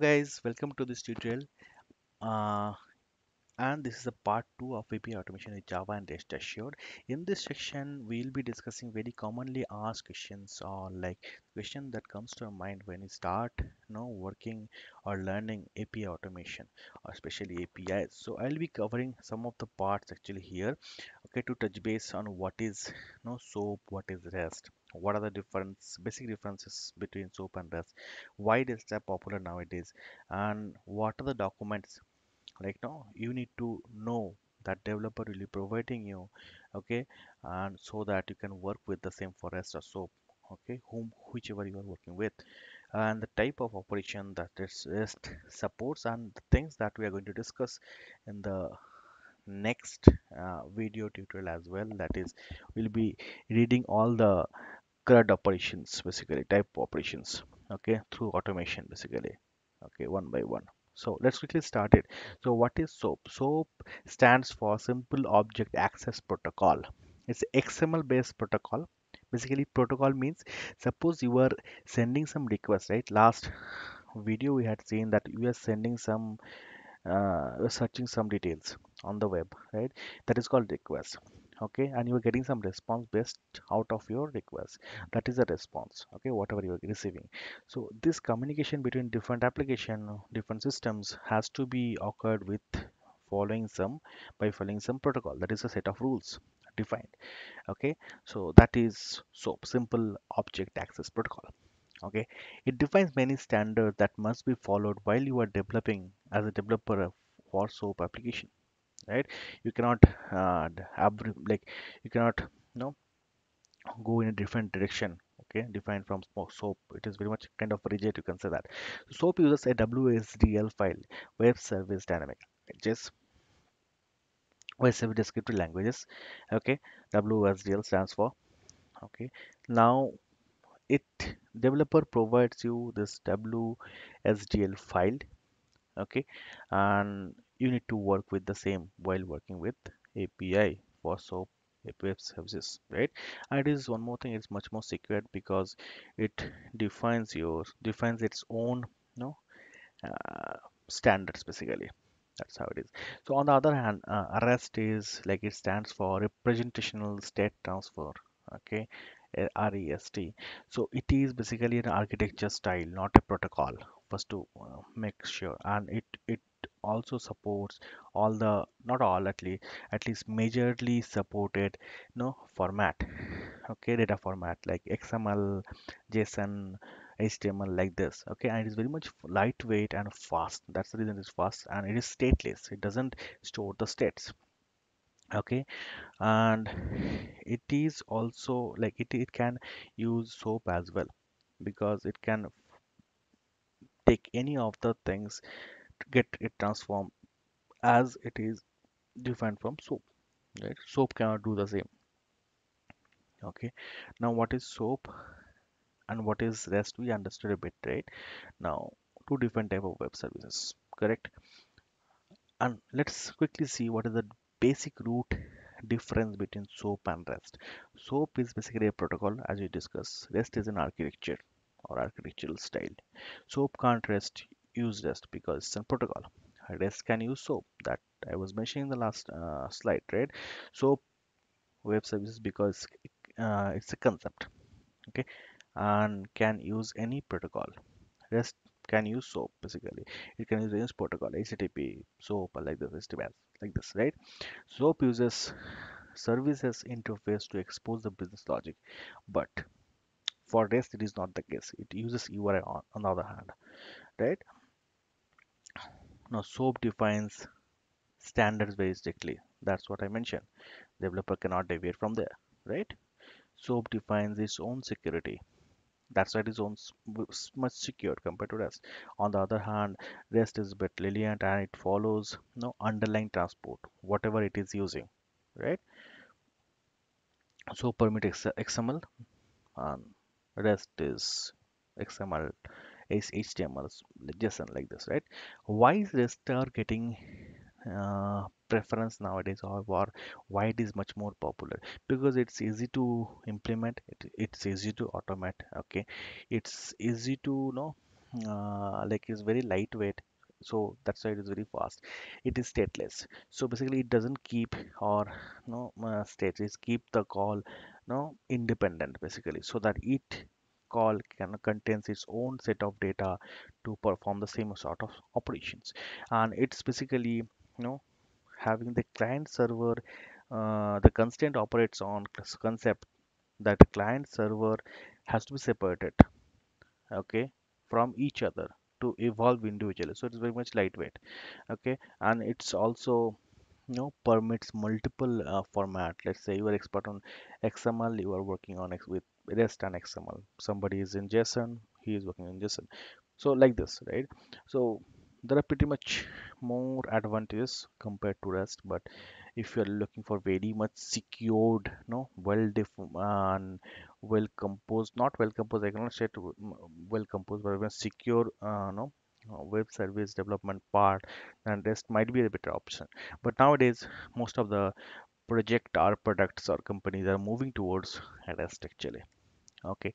guys, welcome to this tutorial. Uh, and this is a part 2 of API automation with Java and Rest Assured. In this section, we'll be discussing very commonly asked questions or like question that comes to our mind when you start you know working or learning API automation or especially APIs. So I'll be covering some of the parts actually here. Okay, to touch base on what is you know SOAP, what is REST, what are the difference basic differences between SOAP and REST, why is that popular nowadays, and what are the documents? Like no you need to know that developer will be providing you okay? And so that you can work with the same for rest or soap okay? Whom whichever you are working with. And the type of operation that this rest supports and the things that we are going to discuss in the next uh, video tutorial as well. That is we'll be reading all the CRUD operations basically type operations okay through automation basically okay one by one. So let's quickly start it. So what is soap? Soap stands for simple object access protocol. It's xml based protocol. Basically protocol means suppose you are sending some request right? Last video we had seen that you are sending some uh, searching some details on the web right? That is called request okay and you are getting some response based out of your request. That is a response okay whatever you are receiving. So this communication between different application different systems has to be occurred with following some by following some protocol. That is a set of rules defined okay. So that is SOAP simple object access protocol okay. It defines many standards that must be followed while you are developing as a developer for soap application right? You cannot uh, like you cannot you know go in a different direction okay? Defined from soap. It is very much kind of rigid you can say that. Soap uses a wsdl file web service dynamic. Just web service descriptive languages okay? Wsdl stands for okay? Now it developer provides you this WSDL file okay? And you need to work with the same while working with API for SOAP web services right? And it is one more thing it's much more secured because it defines your defines its own you know uh, standards basically. That's how it is. So on the other hand uh, REST is like it stands for representational state transfer okay? Uh, REST so it is basically an architecture style not a protocol. First to uh, make sure. And it it also supports all the not all at least at least majorly supported you know format okay data format like xml json html like this okay and it is very much lightweight and fast. That's the reason it's fast and it is stateless. It doesn't store the states okay and it is also like it, it can use soap as well because it can take any of the things get it transformed as it is defined from soap right? Soap cannot do the same. Okay. Now what is soap and what is rest? We understood a bit right? Now two different type of web services correct? And let's quickly see what is the basic root difference between soap and rest. Soap is basically a protocol as we discussed. Rest is an architecture or architectural style. Soap can't rest use rest because it's a protocol rest can use soap. That i was mentioning in the last uh, slide right? Soap web services because uh, it's a concept okay? And can use any protocol. Rest can use soap basically. It can use any protocol http soap like this HTTPS, like this right? Soap uses services interface to expose the business logic but for rest it is not the case. It uses uri on, on the other hand right now soap defines standards very strictly. That's what i mentioned. Developer cannot deviate from there right? Soap defines its own security. That's why it is own much secure compared to rest. On the other hand rest is a bit lenient and it follows no underlying transport whatever it is using right? So permit xml and rest is xml is html json like this right? Why is rest are getting uh, preference nowadays or, or why it is much more popular? Because it's easy to implement it, it's easy to automate okay? It's easy to know uh, like it's very lightweight so that's why it is very fast. It is stateless. So basically it doesn't keep or no uh, states keep the call no independent basically so that it call can contains its own set of data to perform the same sort of operations. And it's basically you know having the client server uh, the constraint operates on concept that client server has to be separated okay from each other to evolve individually. So it's very much lightweight okay? And it's also you know permits multiple uh, format. Let's say you are expert on xml you are working on X with rest and xml somebody is in json he is working in json so like this right? So there are pretty much more advantages compared to rest but if you're looking for very much secured no well defined well composed not well composed i cannot say to mm, well composed but even secure uh, no uh, web service development part then rest might be a better option. But nowadays most of the project or products or companies are moving towards rest actually. Okay.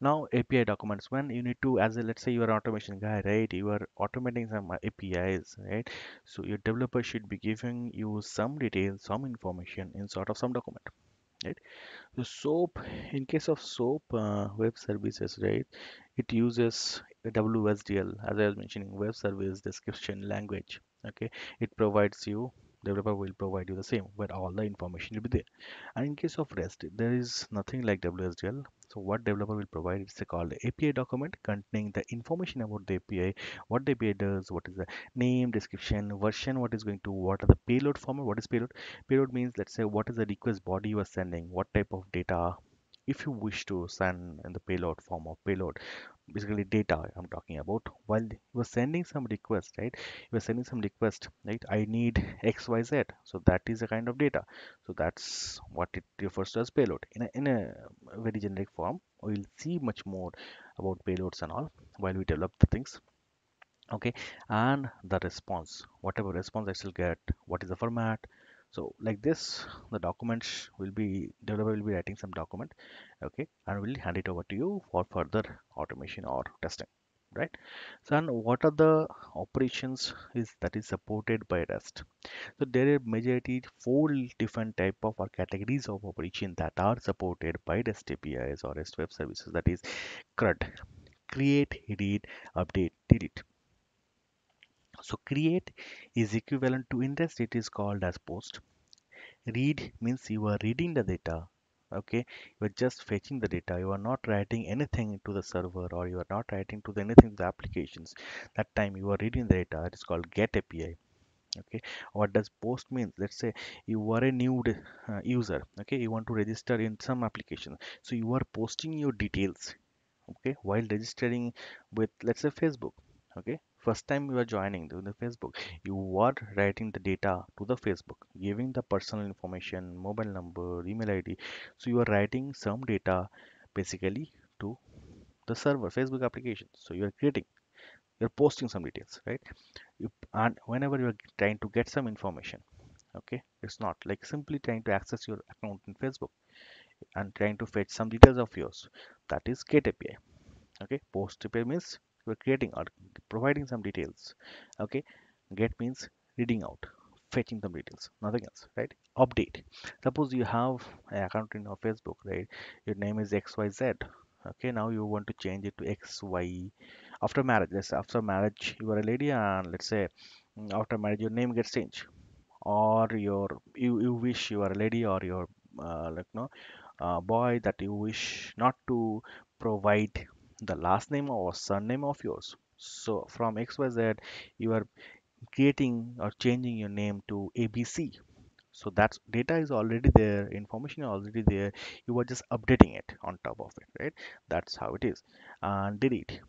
Now api documents. When you need to as a let's say you are automation guy right? You are automating some apis right? So your developer should be giving you some details some information in sort of some document right? So soap in case of soap uh, web services right? It uses wsdl as i was mentioning web service description language okay? It provides you developer will provide you the same where all the information will be there and in case of REST, there is nothing like WSDL. So what developer will provide is called API document containing the information about the API, what the API does, what is the name, description, version, what is going to, what are the payload format, what is payload? Payload means let's say what is the request body you are sending, what type of data if you wish to send in the payload form of payload basically data i'm talking about while you are sending some request right? You are sending some request right? I need xyz so that is a kind of data. So that's what it refers to as payload. In a, in a very generic form we'll see much more about payloads and all while we develop the things. Okay? And the response whatever response i still get what is the format so like this the documents will be developer will be writing some document okay and we'll hand it over to you for further automation or testing right? So and what are the operations is that is supported by rest? So there are majority four different type of or categories of operation that are supported by rest apis or rest web services that is crud create read update delete so create is equivalent to in rest it is called as post. Read means you are reading the data okay? You are just fetching the data. You are not writing anything to the server or you are not writing to the anything to the applications. That time you are reading the data. It is called get api okay? What does post means let's say you are a new uh, user okay? You want to register in some application. So you are posting your details okay? While registering with let's say facebook okay first time you are joining the, the facebook you are writing the data to the facebook giving the personal information mobile number email id so you are writing some data basically to the server facebook application. So you are creating you're posting some details right? You, and whenever you are trying to get some information okay it's not like simply trying to access your account in facebook and trying to fetch some details of yours. That is get api okay? Post api means we're creating or providing some details okay? Get means reading out fetching some details nothing else right? Update. Suppose you have an account in your facebook right? Your name is xyz okay? Now you want to change it to xy after marriage let's say after marriage you are a lady and let's say mm, after marriage your name gets changed. Or your you, you wish you are a lady or your uh, like no uh, boy that you wish not to provide the last name or surname of yours. So from xyz you are creating or changing your name to abc so that's data is already there information is already there. You are just updating it on top of it right? That's how it is. And delete.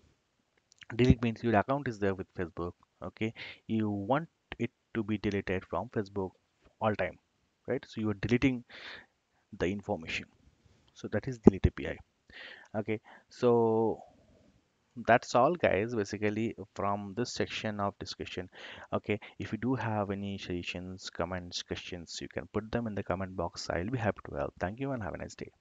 Delete means your account is there with facebook okay? You want it to be deleted from facebook all time right? So you are deleting the information. So that is delete api okay so that's all guys basically from this section of discussion. Okay if you do have any suggestions comments questions you can put them in the comment box. I'll be happy to help. Thank you and have a nice day